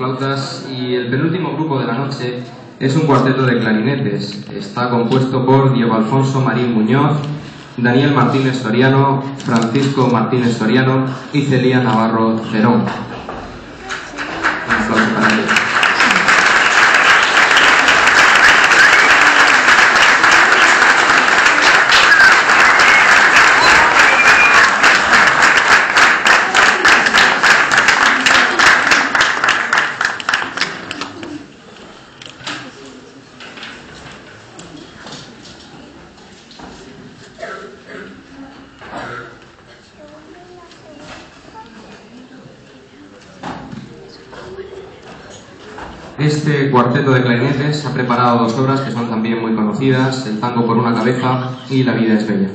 flautas y el penúltimo grupo de la noche es un cuarteto de clarinetes. Está compuesto por Diego Alfonso Marín Muñoz, Daniel Martínez Soriano, Francisco Martínez Soriano y Celia Navarro Cerón. Un aplauso para ellos. Este cuarteto de clarinetes ha preparado dos obras que son también muy conocidas, El tango por una cabeza y La vida es bella.